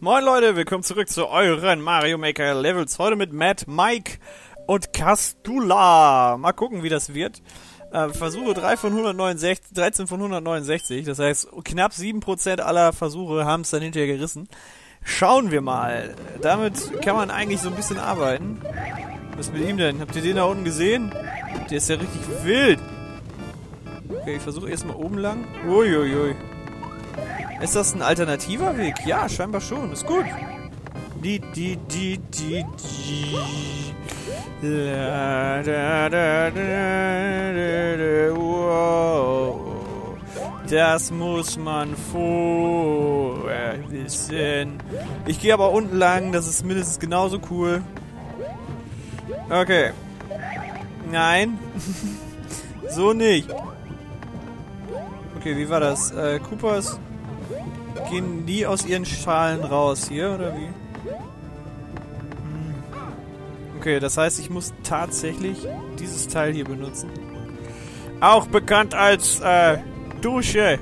Moin Leute, willkommen zurück zu euren Mario Maker Levels. Heute mit Matt, Mike und Castula. Mal gucken, wie das wird. Äh, Versuche 3 von 169, 13 von 169. Das heißt, knapp 7% aller Versuche haben es dann hinterher gerissen. Schauen wir mal. Damit kann man eigentlich so ein bisschen arbeiten. Was mit ihm denn? Habt ihr den da unten gesehen? Der ist ja richtig wild. Okay, ich versuche erstmal oben lang. Uiuiui. Ui, ui. Ist das ein alternativer Weg? Ja, scheinbar schon. Ist gut. Die, die, die, die, die. Wow. Das muss man vorher wissen. Ich gehe aber unten lang, das ist mindestens genauso cool. Okay. Nein. so nicht. Okay, wie war das? Äh, Coopers gehen nie aus ihren Schalen raus hier, oder wie? Hm. Okay, das heißt, ich muss tatsächlich dieses Teil hier benutzen. Auch bekannt als, äh, Dusche.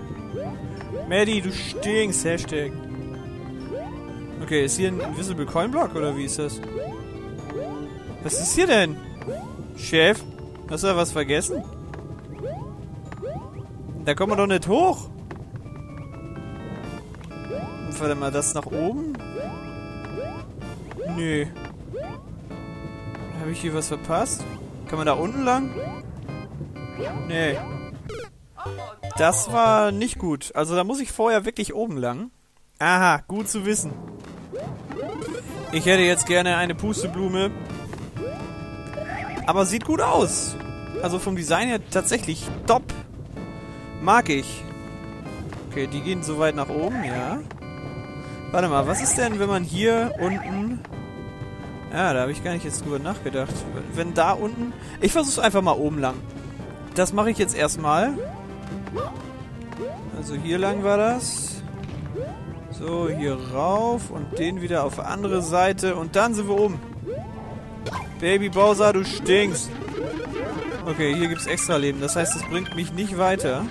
Maddie, du stinkst, Hashtag. Okay, ist hier ein Invisible Coin Block, oder wie ist das? Was ist hier denn? Chef? Hast du da was vergessen? Da kommen wir doch nicht hoch. Warte mal, das nach oben? Nö. Habe ich hier was verpasst? Kann man da unten lang? Nee. Das war nicht gut. Also da muss ich vorher wirklich oben lang. Aha, gut zu wissen. Ich hätte jetzt gerne eine Pusteblume. Aber sieht gut aus. Also vom Design her tatsächlich top. Mag ich. Okay, die gehen so weit nach oben, ja. Warte mal, was ist denn, wenn man hier unten... Ja, da habe ich gar nicht jetzt drüber nachgedacht. Wenn da unten... Ich versuche einfach mal oben lang. Das mache ich jetzt erstmal. Also hier lang war das. So, hier rauf und den wieder auf die andere Seite und dann sind wir oben. Baby Bowser, du stinkst. Okay, hier gibt es extra Leben. Das heißt, es bringt mich nicht weiter.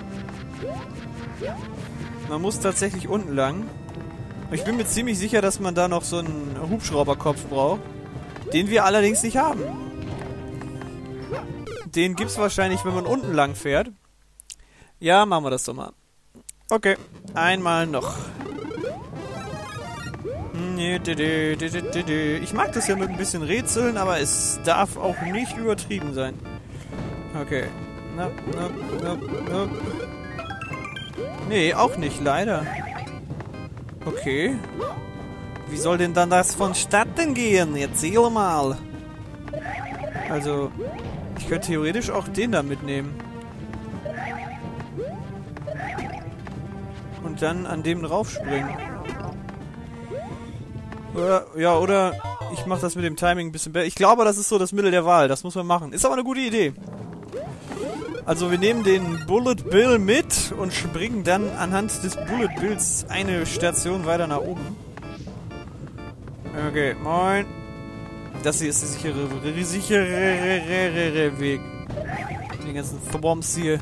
Man muss tatsächlich unten lang. Ich bin mir ziemlich sicher, dass man da noch so einen Hubschrauberkopf braucht. Den wir allerdings nicht haben. Den gibt es wahrscheinlich, wenn man unten lang fährt. Ja, machen wir das doch mal. Okay, einmal noch. Ich mag das ja mit ein bisschen Rätseln, aber es darf auch nicht übertrieben sein. Okay. Nope, nope, nope, nope. Nee, auch nicht, leider. Okay. Wie soll denn dann das vonstatten gehen? Erzähl mal. Also, ich könnte theoretisch auch den da mitnehmen. Und dann an dem raufspringen. Oder, ja, oder ich mache das mit dem Timing ein bisschen besser. Ich glaube, das ist so das Mittel der Wahl. Das muss man machen. Ist aber eine gute Idee. Also wir nehmen den Bullet Bill mit und springen dann anhand des Bullet Bills eine Station weiter nach oben. Okay, moin. Das hier ist der sichere, sichere Weg. Die ganzen Thrombs hier.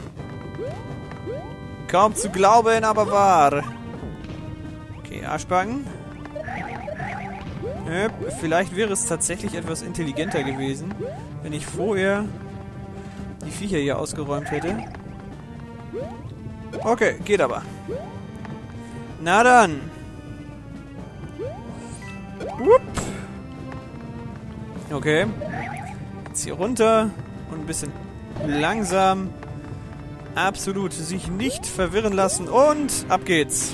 Kaum zu glauben, aber wahr. Okay, Arschbacken. Vielleicht wäre es tatsächlich etwas intelligenter gewesen, wenn ich vorher die Viecher hier ausgeräumt hätte. Okay, geht aber. Na dann. Upp. Okay. Jetzt hier runter und ein bisschen langsam. Absolut sich nicht verwirren lassen und ab geht's.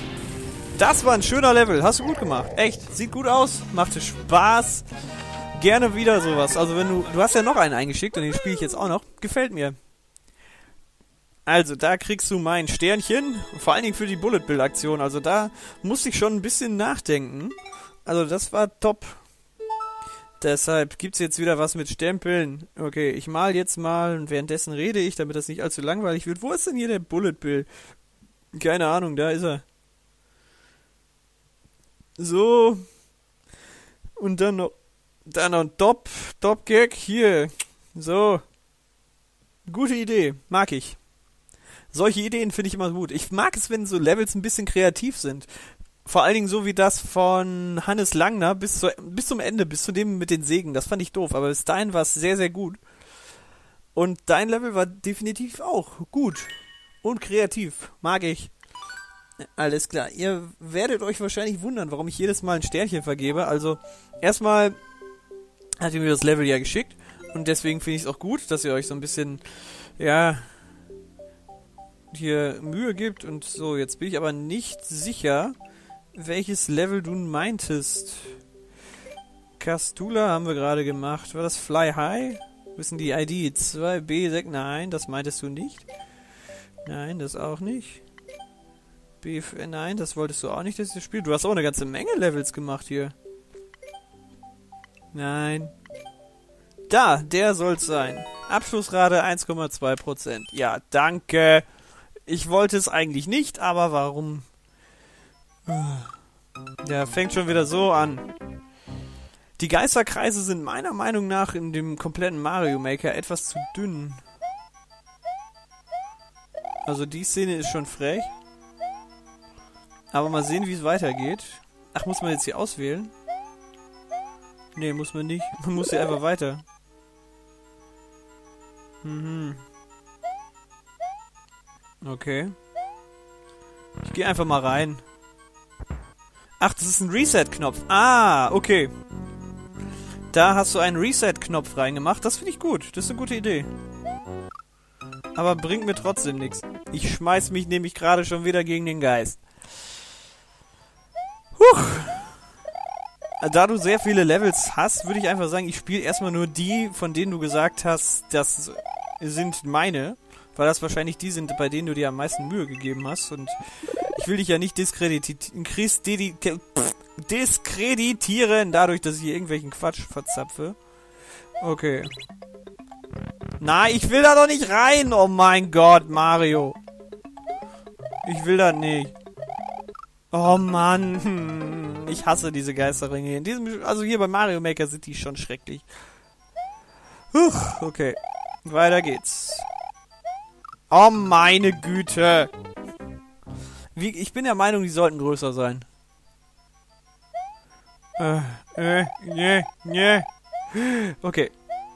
Das war ein schöner Level. Hast du gut gemacht. Echt. Sieht gut aus. Machte Spaß gerne wieder sowas. Also wenn du, du hast ja noch einen eingeschickt und den spiele ich jetzt auch noch. Gefällt mir. Also, da kriegst du mein Sternchen. Vor allen Dingen für die Bullet Bill Aktion. Also da musste ich schon ein bisschen nachdenken. Also das war top. Deshalb gibt's jetzt wieder was mit Stempeln. Okay, ich mal jetzt mal und währenddessen rede ich, damit das nicht allzu langweilig wird. Wo ist denn hier der Bullet Bill? Keine Ahnung, da ist er. So. Und dann noch dann ein Top, Top Gag hier. So. Gute Idee. Mag ich. Solche Ideen finde ich immer gut. Ich mag es, wenn so Levels ein bisschen kreativ sind. Vor allen Dingen so wie das von Hannes Langner bis, zu, bis zum Ende, bis zu dem mit den Sägen. Das fand ich doof, aber bis dahin war es sehr, sehr gut. Und dein Level war definitiv auch gut. Und kreativ. Mag ich. Alles klar. Ihr werdet euch wahrscheinlich wundern, warum ich jedes Mal ein Sternchen vergebe. Also, erstmal hat ihr mir das Level ja geschickt. Und deswegen finde ich es auch gut, dass ihr euch so ein bisschen, ja, hier Mühe gibt und so. Jetzt bin ich aber nicht sicher, welches Level du meintest. Castula haben wir gerade gemacht. War das Fly High? Wissen die ID? 2B6? Nein, das meintest du nicht. Nein, das auch nicht. B nein, das wolltest du auch nicht, dass ich spiele. Du hast auch eine ganze Menge Levels gemacht hier. Nein. Da, der soll's sein. Abschlussrate 1,2%. Ja, danke. Ich wollte es eigentlich nicht, aber warum? Der fängt schon wieder so an. Die Geisterkreise sind meiner Meinung nach in dem kompletten Mario Maker etwas zu dünn. Also die Szene ist schon frech. Aber mal sehen, wie es weitergeht. Ach, muss man jetzt hier auswählen? Nee, muss man nicht. Man muss hier einfach weiter. Mhm. Okay. Ich gehe einfach mal rein. Ach, das ist ein Reset-Knopf. Ah, okay. Da hast du einen Reset-Knopf reingemacht. Das finde ich gut. Das ist eine gute Idee. Aber bringt mir trotzdem nichts. Ich schmeiß mich nämlich gerade schon wieder gegen den Geist. Huch. Da du sehr viele Levels hast, würde ich einfach sagen, ich spiele erstmal nur die, von denen du gesagt hast, das sind meine. Weil das wahrscheinlich die sind, bei denen du dir am meisten Mühe gegeben hast. Und ich will dich ja nicht diskreditieren, diskreditieren dadurch, dass ich irgendwelchen Quatsch verzapfe. Okay. Na, ich will da doch nicht rein! Oh mein Gott, Mario. Ich will da nicht. Oh Mann. Ich hasse diese Geisterringe. In diesem, also hier bei Mario Maker sind die schon schrecklich. Huch, okay. Weiter geht's. Oh meine Güte. Wie, ich bin der Meinung, die sollten größer sein. Äh, äh, ne, ne. Okay.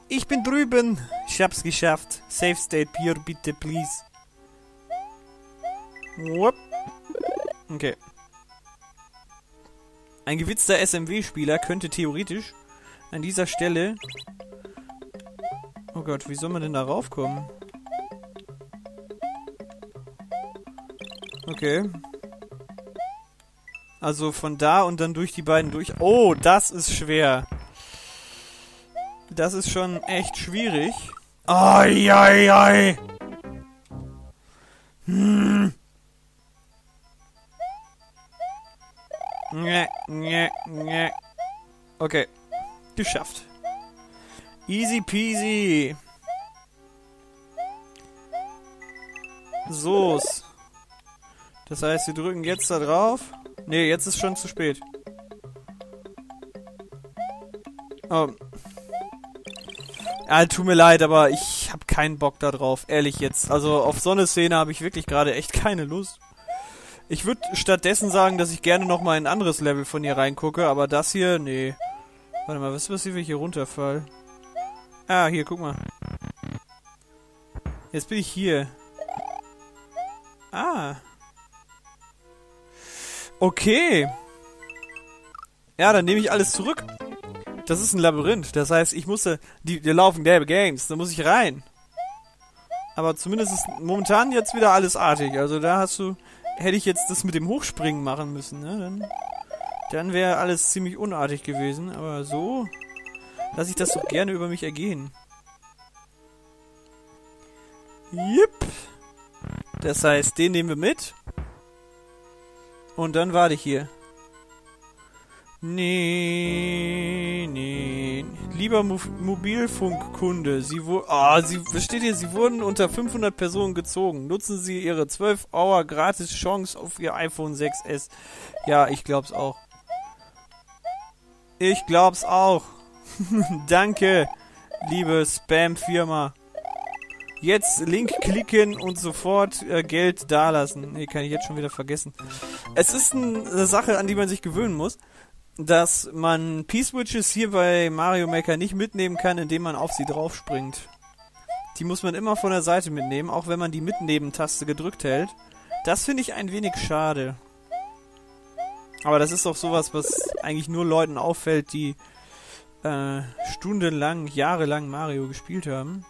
Ich bin drüben. Ich hab's geschafft. Safe State Pure, bitte, please. Whoop. Okay. Ein gewitzter SMW-Spieler könnte theoretisch an dieser Stelle... Oh Gott, wie soll man denn da raufkommen? Okay. Also von da und dann durch die beiden durch. Oh, das ist schwer. Das ist schon echt schwierig. Ai, ai, ai. Okay. Geschafft. Easy peasy. So's. Das heißt, wir drücken jetzt da drauf. Ne, jetzt ist schon zu spät. Oh. Ja, tut mir leid, aber ich habe keinen Bock da drauf. Ehrlich jetzt. Also auf so eine Szene habe ich wirklich gerade echt keine Lust. Ich würde stattdessen sagen, dass ich gerne nochmal in ein anderes Level von ihr reingucke, aber das hier, nee. Warte mal, was passiert, wenn ich hier runterfall? Ah, hier, guck mal. Jetzt bin ich hier. Ah. Okay. Ja, dann nehme ich alles zurück. Das ist ein Labyrinth. Das heißt, ich musste... Die, die laufen gelbe Games. Da muss ich rein. Aber zumindest ist momentan jetzt wieder alles artig. Also da hast du... Hätte ich jetzt das mit dem Hochspringen machen müssen, ne? Dann, dann wäre alles ziemlich unartig gewesen. Aber so lasse ich das doch gerne über mich ergehen. Yep. Das heißt, den nehmen wir mit. Und dann warte ich hier. Nee, nee. Lieber Mo Mobilfunkkunde, Sie wurden, ah, Sie, steht hier, Sie wurden unter 500 Personen gezogen. Nutzen Sie Ihre 12 Hour gratis Chance auf Ihr iPhone 6s. Ja, ich glaub's auch. Ich glaub's auch. Danke, liebe Spam-Firma. Jetzt Link klicken und sofort äh, Geld dalassen. Nee, kann ich jetzt schon wieder vergessen. Es ist eine Sache, an die man sich gewöhnen muss, dass man P-Switches hier bei Mario Maker nicht mitnehmen kann, indem man auf sie draufspringt. Die muss man immer von der Seite mitnehmen, auch wenn man die Mitnehmen-Taste gedrückt hält. Das finde ich ein wenig schade. Aber das ist doch sowas, was eigentlich nur Leuten auffällt, die äh, stundenlang, jahrelang Mario gespielt haben.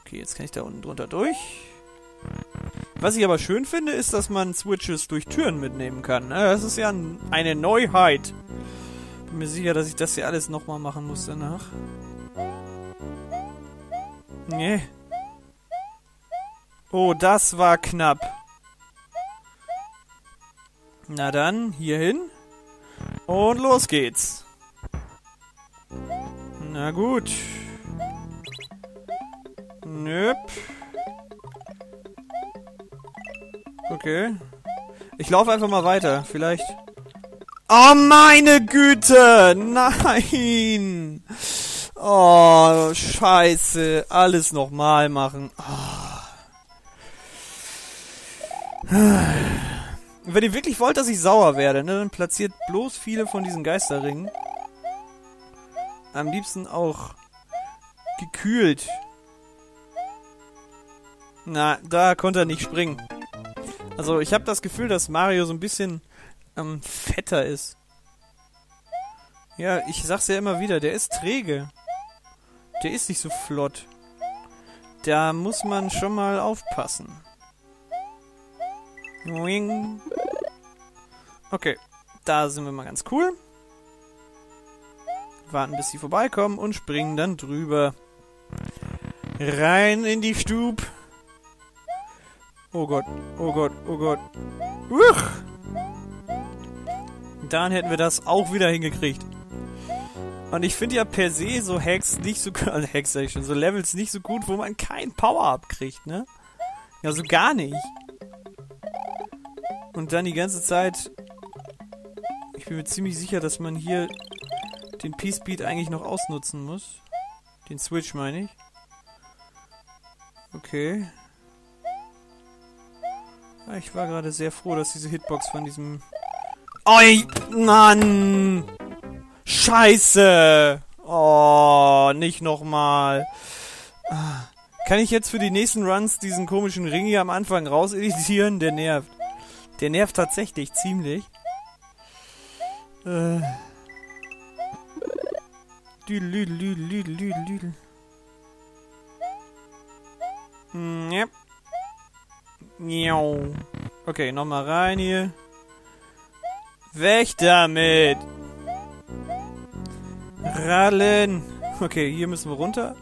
Okay, jetzt kann ich da unten drunter durch. Was ich aber schön finde, ist, dass man Switches durch Türen mitnehmen kann. Ne? Das ist ja eine Neuheit. Bin mir sicher, dass ich das hier alles nochmal machen muss danach. Nee. Oh, das war knapp. Na dann, hier hin. Und los geht's. Na gut. Nöp. Okay. Ich laufe einfach mal weiter. Vielleicht. Oh, meine Güte! Nein! Oh, scheiße. Alles nochmal machen. Oh. Wenn ihr wirklich wollt, dass ich sauer werde, ne, dann platziert bloß viele von diesen Geisterringen. Am liebsten auch gekühlt. Na, da konnte er nicht springen. Also ich habe das Gefühl, dass Mario so ein bisschen ähm, fetter ist. Ja, ich sag's ja immer wieder, der ist träge. Der ist nicht so flott. Da muss man schon mal aufpassen. Okay, da sind wir mal ganz cool warten, bis sie vorbeikommen und springen dann drüber. Rein in die Stub. Oh Gott, oh Gott, oh Gott. Uch! Dann hätten wir das auch wieder hingekriegt. Und ich finde ja per se so Hacks nicht so also Hacks sag ich schon, so Levels nicht so gut, wo man kein Power-Up kriegt, ne? Ja, so gar nicht. Und dann die ganze Zeit. Ich bin mir ziemlich sicher, dass man hier den P-Speed eigentlich noch ausnutzen muss. Den Switch meine ich. Okay. Ja, ich war gerade sehr froh, dass diese Hitbox von diesem... Oi, Mann! Scheiße! Oh, nicht nochmal. Kann ich jetzt für die nächsten Runs diesen komischen Ring hier am Anfang raus editieren? Der nervt. Der nervt tatsächlich ziemlich. Äh... Lüdel, Lüdel, Lüdel, Lüdel. Hm, ja. Okay, nochmal rein hier. Weg damit! Rallen! Okay, hier müssen wir runter.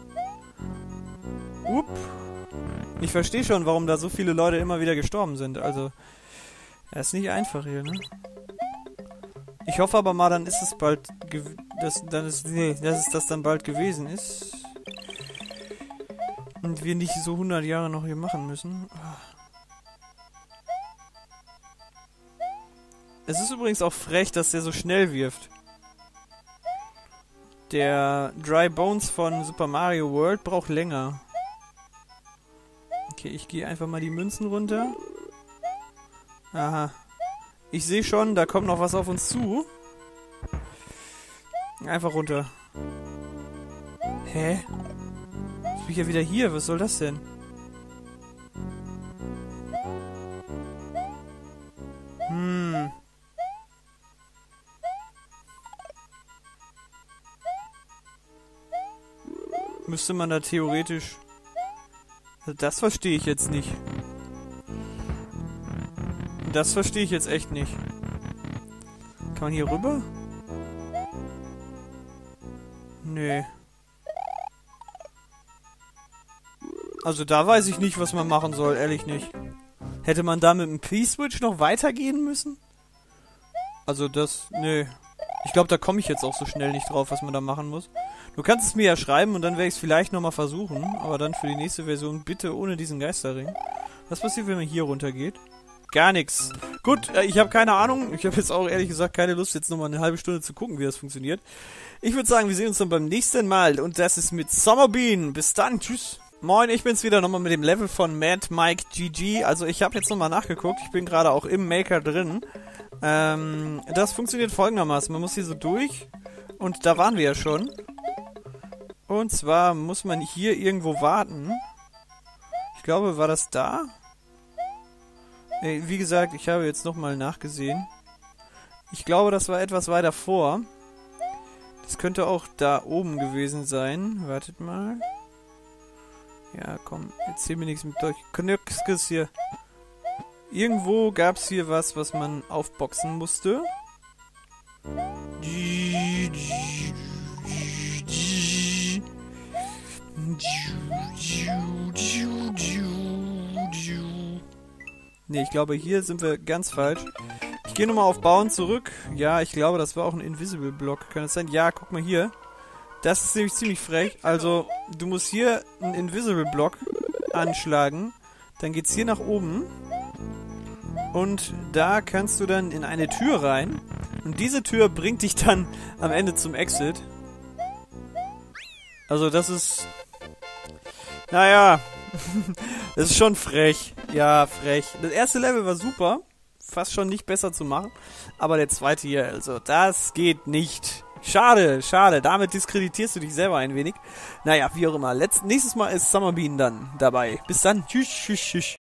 Up. Ich verstehe schon, warum da so viele Leute immer wieder gestorben sind. Also, das ist nicht einfach hier, ne? Ich hoffe aber mal, dann ist es bald, dass, dann ist, nee, dass es das dann bald gewesen ist. Und wir nicht so 100 Jahre noch hier machen müssen. Es ist übrigens auch frech, dass der so schnell wirft. Der Dry Bones von Super Mario World braucht länger. Okay, ich gehe einfach mal die Münzen runter. Aha. Ich sehe schon, da kommt noch was auf uns zu. Einfach runter. Hä? Jetzt bin ich ja wieder hier. Was soll das denn? Müsste man da theoretisch... Das verstehe ich jetzt nicht. Das verstehe ich jetzt echt nicht. Kann man hier rüber? Nee. Also da weiß ich nicht, was man machen soll, ehrlich nicht. Hätte man da mit dem P-Switch noch weitergehen müssen? Also das, nee. Ich glaube, da komme ich jetzt auch so schnell nicht drauf, was man da machen muss. Du kannst es mir ja schreiben und dann werde ich es vielleicht nochmal versuchen. Aber dann für die nächste Version bitte ohne diesen Geisterring. Was passiert, wenn man hier runter geht? Gar nichts. Gut, äh, ich habe keine Ahnung. Ich habe jetzt auch ehrlich gesagt keine Lust, jetzt nochmal eine halbe Stunde zu gucken, wie das funktioniert. Ich würde sagen, wir sehen uns dann beim nächsten Mal. Und das ist mit Summerbean. Bis dann. Tschüss. Moin, ich bin's wieder nochmal mit dem Level von Mad Mike GG. Also ich habe jetzt nochmal nachgeguckt, ich bin gerade auch im Maker drin. Ähm, das funktioniert folgendermaßen. Man muss hier so durch und da waren wir ja schon. Und zwar muss man hier irgendwo warten. Ich glaube, war das da? Wie gesagt, ich habe jetzt nochmal nachgesehen. Ich glaube, das war etwas weiter vor. Das könnte auch da oben gewesen sein. Wartet mal. Ja, komm, erzähl mir nichts mit euch. Knöckskes hier. Irgendwo gab es hier was, was man aufboxen musste. Ne, ich glaube, hier sind wir ganz falsch. Ich gehe nochmal auf Bauen zurück. Ja, ich glaube, das war auch ein Invisible Block. Kann das sein? Ja, guck mal hier. Das ist nämlich ziemlich frech. Also, du musst hier einen Invisible Block anschlagen. Dann geht's hier nach oben. Und da kannst du dann in eine Tür rein. Und diese Tür bringt dich dann am Ende zum Exit. Also, das ist... Naja, das ist schon frech. Ja, frech. Das erste Level war super. Fast schon nicht besser zu machen. Aber der zweite hier, also, das geht nicht. Schade, schade. Damit diskreditierst du dich selber ein wenig. Naja, wie auch immer. Letzt, nächstes Mal ist Summerbean dann dabei. Bis dann. Tschüss, tschüss, tschüss.